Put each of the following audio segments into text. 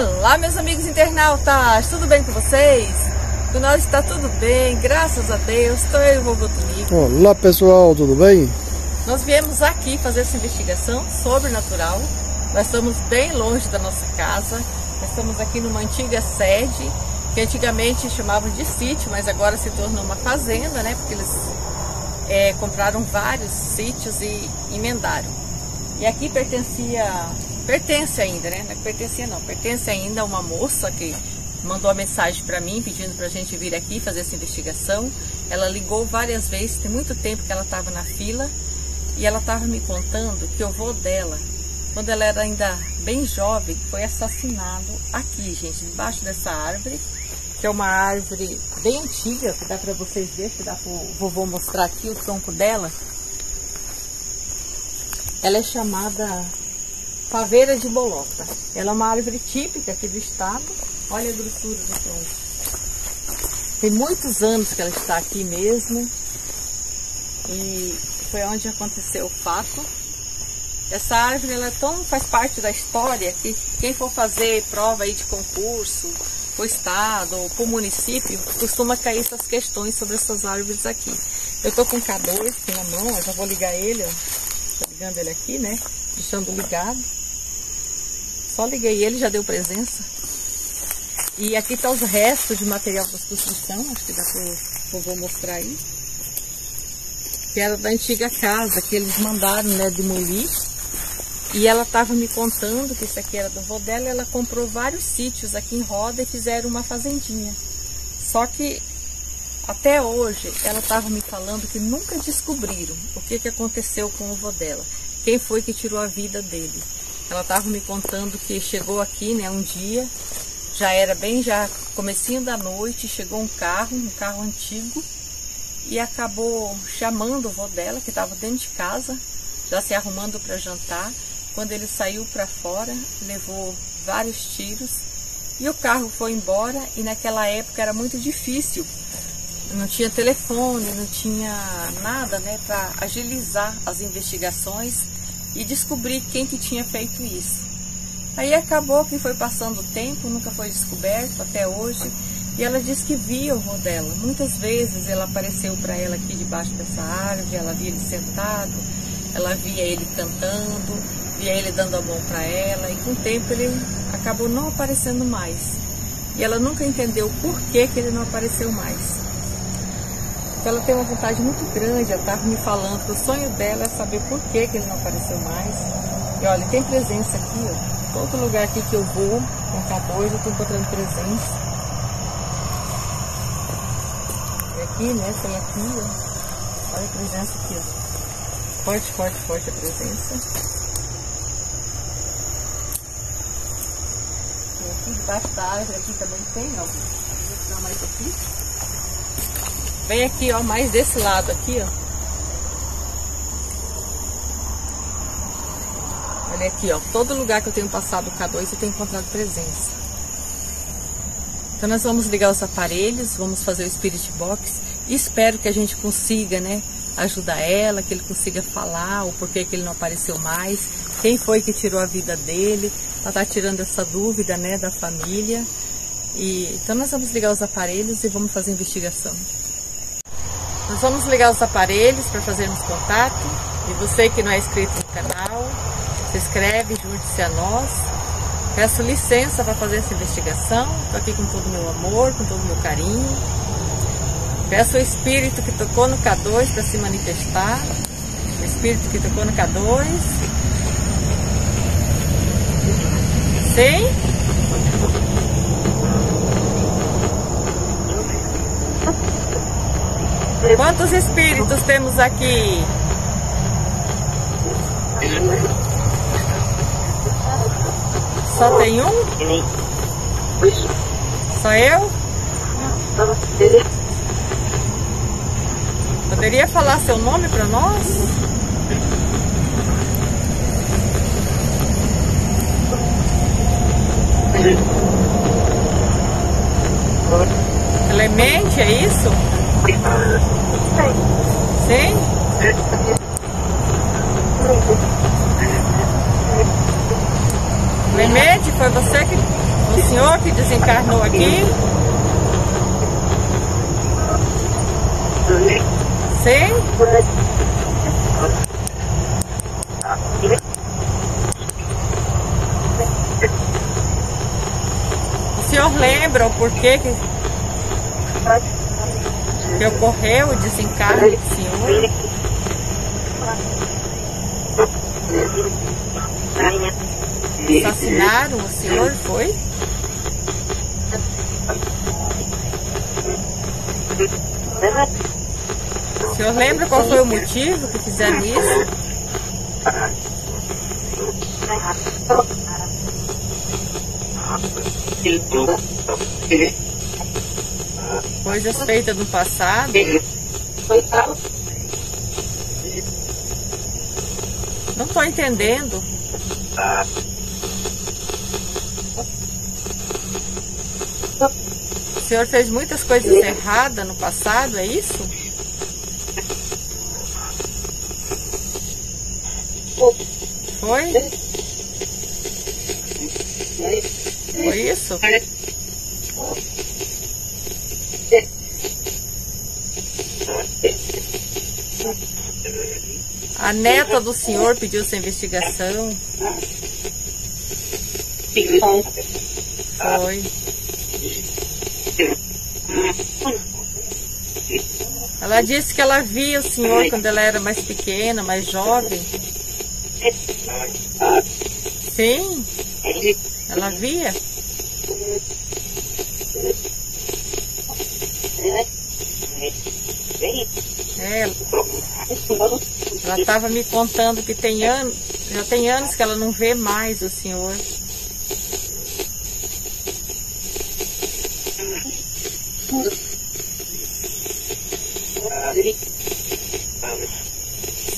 Olá, meus amigos internautas, tudo bem com vocês? Com nós está tudo bem, graças a Deus. Estou eu e o vovô Tonico. Olá, pessoal, tudo bem? Nós viemos aqui fazer essa investigação sobrenatural. Nós estamos bem longe da nossa casa. Nós estamos aqui numa antiga sede, que antigamente chamavam de sítio, mas agora se tornou uma fazenda, né? Porque eles é, compraram vários sítios e emendaram. E aqui pertencia pertence ainda, né? Não é pertencia não, pertence ainda a uma moça que mandou a mensagem para mim pedindo para a gente vir aqui fazer essa investigação. Ela ligou várias vezes, tem muito tempo que ela estava na fila e ela estava me contando que o avô dela, quando ela era ainda bem jovem, foi assassinado aqui, gente, debaixo dessa árvore, que é uma árvore bem antiga, que dá para vocês verem, que dá para o vovô mostrar aqui o tronco dela. Ela é chamada Paveira de bolota. Ela é uma árvore típica aqui do estado. Olha a grossura do tronco. Tem muitos anos que ela está aqui mesmo. E foi onde aconteceu o fato. Essa árvore ela é tão, faz parte da história que quem for fazer prova aí de concurso, o estado ou o município, costuma cair essas questões sobre essas árvores aqui. Eu tô com o K2 aqui na mão, eu já vou ligar ele, ó. Tô ligando ele aqui, né? Deixando ligado. Só liguei ele, já deu presença. E aqui tá os restos de material de construção, acho que dá eu vou mostrar aí. Que era da antiga casa que eles mandaram, né, demolir. E ela estava me contando que isso aqui era do avô dela, ela comprou vários sítios aqui em Roda e fizeram uma fazendinha. Só que até hoje ela estava me falando que nunca descobriram o que, que aconteceu com o avô dela. Quem foi que tirou a vida dele. Ela estava me contando que chegou aqui, né, um dia, já era bem já comecinho da noite, chegou um carro, um carro antigo, e acabou chamando o avô dela, que estava dentro de casa, já se arrumando para jantar. Quando ele saiu para fora, levou vários tiros e o carro foi embora. E naquela época era muito difícil, não tinha telefone, não tinha nada, né, para agilizar as investigações e descobrir quem que tinha feito isso. Aí acabou que foi passando o tempo, nunca foi descoberto até hoje. E ela disse que via o vô dela. Muitas vezes ela apareceu para ela aqui debaixo dessa árvore, ela via ele sentado, ela via ele cantando, via ele dando a mão para ela. E com o tempo ele acabou não aparecendo mais. E ela nunca entendeu por que, que ele não apareceu mais. Então ela tem uma vontade muito grande, ela estava me falando que o sonho dela é saber por que, que ele não apareceu mais. E olha, tem presença aqui, ó. Todo lugar aqui que eu vou, com K2, eu estou encontrando presença. E aqui, né, tem aqui, ó. Olha a presença aqui, ó. Forte, forte, forte a presença. E aqui debaixo da árvore aqui também tem, ó. Vou tirar mais aqui. Vem aqui, ó, mais desse lado aqui, ó. Olha aqui, ó. Todo lugar que eu tenho passado o K2 eu tenho encontrado presença. Então nós vamos ligar os aparelhos, vamos fazer o Spirit Box. Espero que a gente consiga, né, ajudar ela, que ele consiga falar o porquê que ele não apareceu mais, quem foi que tirou a vida dele, ela tá tirando essa dúvida, né, da família. E então nós vamos ligar os aparelhos e vamos fazer a investigação. Nós vamos ligar os aparelhos para fazermos contato. E você que não é inscrito no canal, se inscreve, junte-se a nós. Peço licença para fazer essa investigação. Estou aqui com todo o meu amor, com todo o meu carinho. Peço o Espírito que tocou no K2 para se manifestar. O Espírito que tocou no K2. Sim? Quantos espíritos temos aqui? Só tem um? Só eu? Poderia falar seu nome para nós? Clemente, é isso? Sim? Clemente, foi você que do senhor que desencarnou aqui? Sim? O senhor lembra o porquê que, que ocorreu o desencarne do senhor? Assassinaram o senhor, foi? O senhor lembra qual foi o motivo que fizeram isso? Coisas feitas no passado? Não estou entendendo. O senhor fez muitas coisas erradas no passado, é isso? Foi? Foi isso? A neta do senhor pediu essa investigação. Foi. Ela disse que ela via o senhor quando ela era mais pequena, mais jovem. Sim, ela via. É, ela estava me contando que tem anos, já tem anos que ela não vê mais o senhor.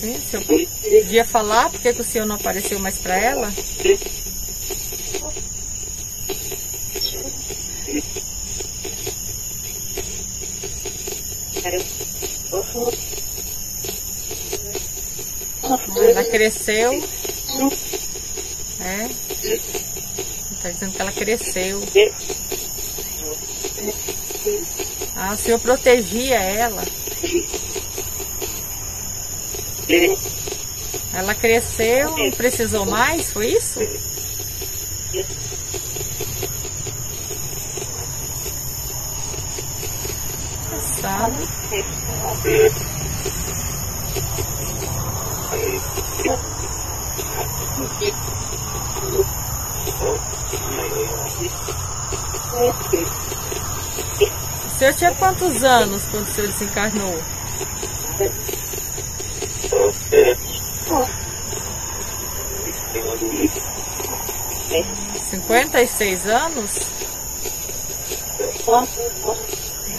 Sim, se eu podia falar, por que o senhor não apareceu mais para ela? Ela cresceu. É. Está dizendo que ela cresceu. Ah, o senhor protegia ela. Ela cresceu, não precisou mais, foi isso? Sabe? O senhor tinha quantos anos quando o senhor desencarnou? Cinquenta e seis anos?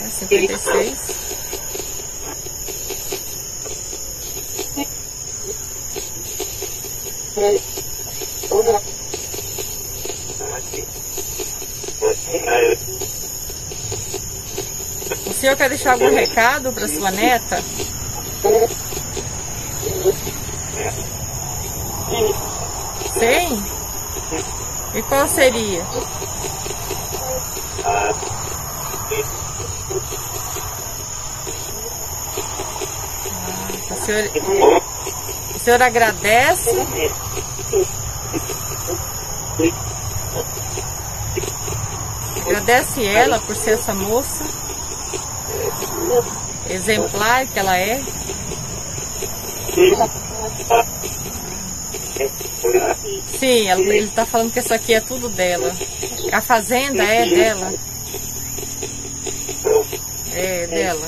É, cinquenta e seis. O senhor quer deixar algum recado para sua neta? Sim? E qual seria? Ah, o senhor, o senhor agradece? Agradece ela por ser essa moça exemplar que ela é. Sim, ela, ele está falando que isso aqui é tudo dela. A fazenda é dela. É dela.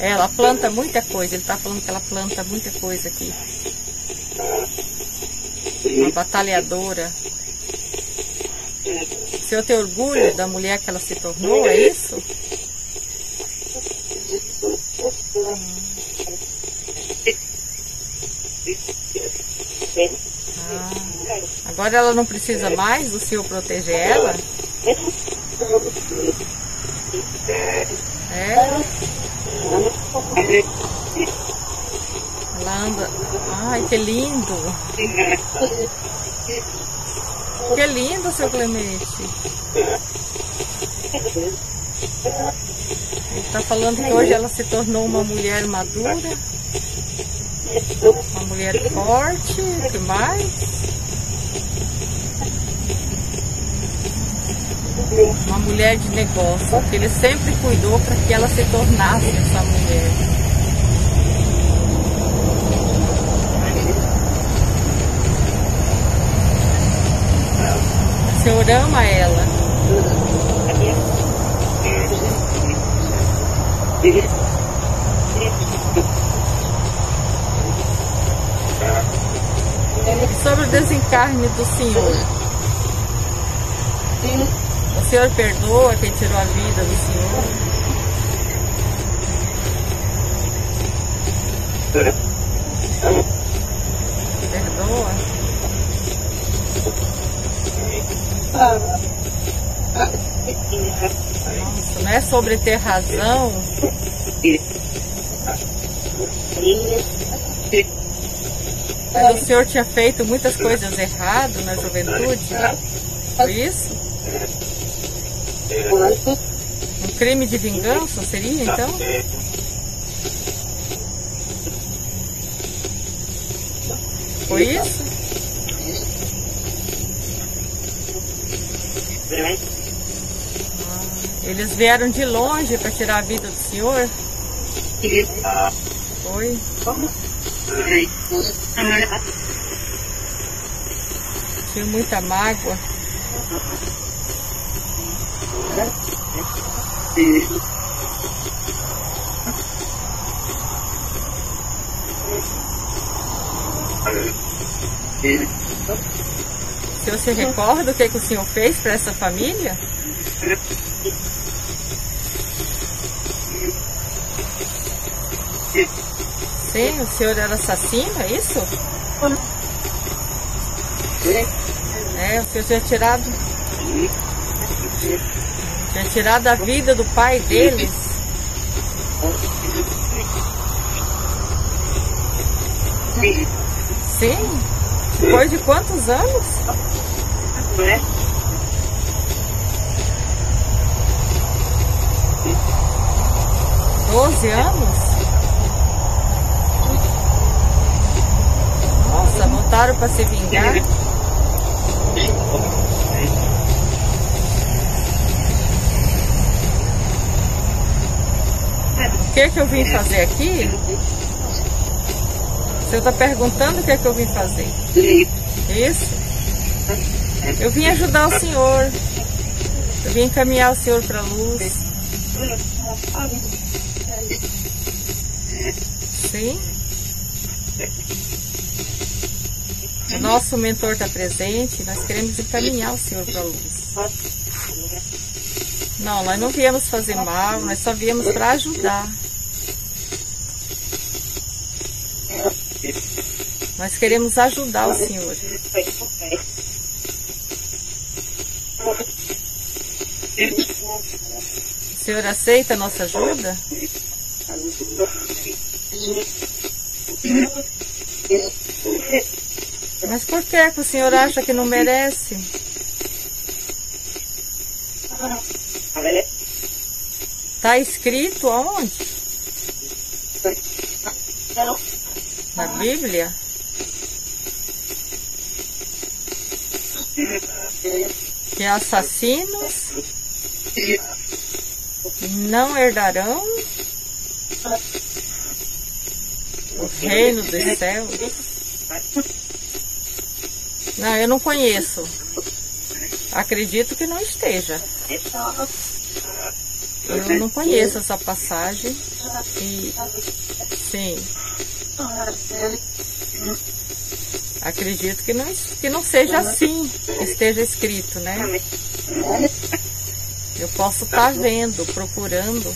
Ela planta muita coisa, ele está falando que ela planta muita coisa aqui. Uma batalhadora. O senhor tem orgulho da mulher que ela se tornou, é isso? Ah, agora ela não precisa mais do senhor proteger ela? É? Ela anda. Ai, que lindo! Que lindo, seu Clemente! Ele está falando que hoje ela se tornou uma mulher madura, uma mulher forte, o que mais? Uma mulher de negócio, que ele sempre cuidou para que ela se tornasse essa mulher. O Senhor ama ela. Sobre o desencarne do Senhor. O Senhor perdoa quem tirou a vida do Senhor? Perdoa? Nossa, não é sobre ter razão? Mas o senhor tinha feito muitas coisas erradas na juventude? Foi isso? Um crime de vingança seria então? Foi isso? Eles vieram de longe para tirar a vida do senhor? Foi? Tinha muita mágoa. O senhor se recorda o que, que o senhor fez para essa família? Sim, o senhor era assassino, é isso? É, o senhor tinha tirado. Tinha tirado a vida do pai deles. Sim? Depois de quantos anos? Doze anos? Nossa, voltaram para se vingar. O que, que eu vim fazer aqui? O senhor está perguntando o que, é que eu vim fazer? Isso? Eu vim ajudar o senhor. Eu vim encaminhar o senhor para a luz. Sim? O nosso mentor está presente, nós queremos encaminhar o senhor para a luz. Não, nós não viemos fazer mal, nós só viemos para ajudar. Nós queremos ajudar o senhor. O senhor aceita a nossa ajuda? Mas por que, que o senhor acha que não merece? Está escrito aonde? Na Bíblia? Que assassinos não herdarão o reino dos céus. Não, eu não conheço. Acredito que não esteja. Eu não conheço essa passagem. E sim. Acredito que não, que não seja assim esteja escrito, né? Eu posso estar tá vendo, procurando.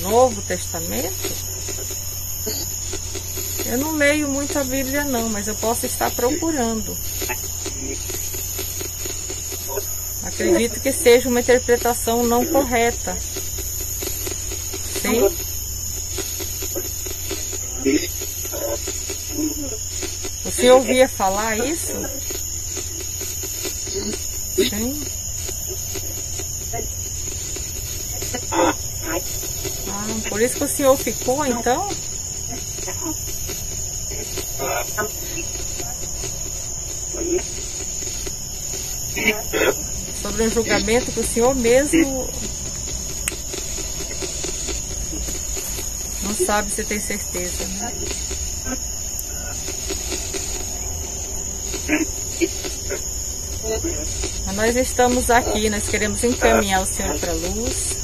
Novo Testamento? Eu não leio muito a Bíblia não, mas eu posso estar procurando. Acredito que seja uma interpretação não correta. Sim? Você ouvia falar isso? Sim? Ah, por isso que o senhor ficou então? Sobre um julgamento que o senhor mesmo não sabe se tem certeza, né? Nós estamos aqui, nós queremos encaminhar o Senhor para a luz.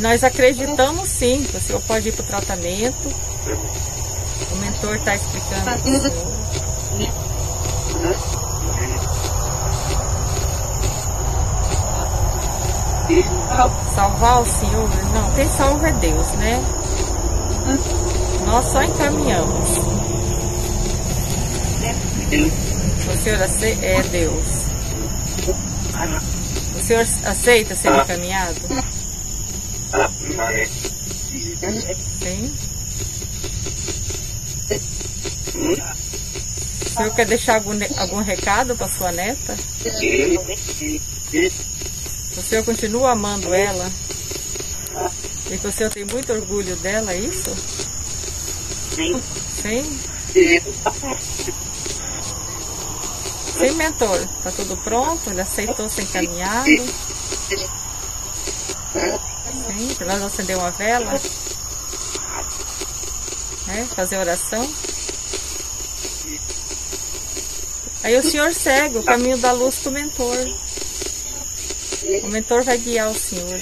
Nós acreditamos sim que o Senhor pode ir para o tratamento. O mentor está explicando para o Senhor. Salvar o Senhor? Não, quem salva é Deus, né? Nós só encaminhamos. O Senhor é Deus. O Senhor aceita ser encaminhado? Sim. O senhor quer deixar algum, algum recado para sua neta? O senhor continua amando ela? E que o senhor tem muito orgulho dela, é isso? Sim. Sim? Sim, mentor. Tá tudo pronto? Ele aceitou ser encaminhado? Sim, nós acender uma vela? É, fazer oração? Aí o senhor segue o caminho da luz com o mentor. O mentor vai guiar o senhor.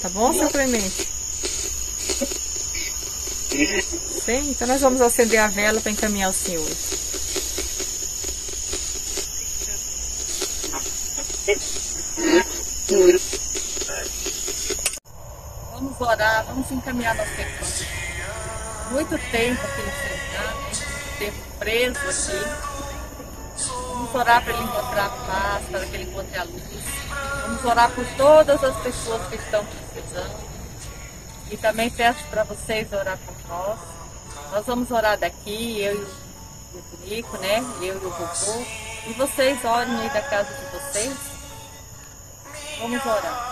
Tá bom, seu Clemente? Sim, então nós vamos acender a vela para encaminhar o senhor. Vamos orar, vamos encaminhar nosso tempo. Muito tempo aqui no muito tempo preso aqui. Vamos orar para ele encontrar a paz, para que ele encontre a luz. Vamos orar por todas as pessoas que estão precisando. E também peço para vocês orar por nós. Nós vamos orar daqui, eu e o Nico, né? Eu e o Vovô. E vocês orem aí da casa de vocês. Vamos orar.